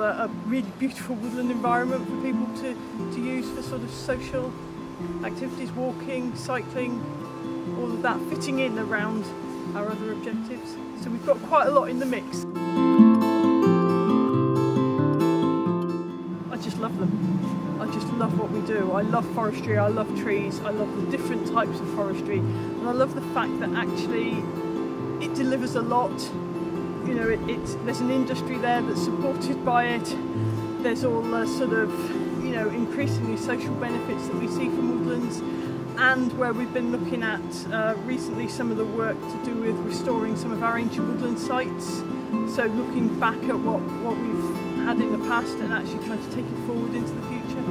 a, a really beautiful woodland environment for people to, to use for sort of social activities, walking, cycling, all of that fitting in around our other objectives. So we've got quite a lot in the mix. I just love them. I just love what we do. I love forestry, I love trees, I love the different types of forestry, and I love the fact that actually it delivers a lot. You know, it, it's, there's an industry there that's supported by it. There's all the sort of, you know, increasingly social benefits that we see from woodlands and where we've been looking at uh, recently some of the work to do with restoring some of our ancient woodland sites. So looking back at what, what we've had in the past and actually trying to take it forward into the future.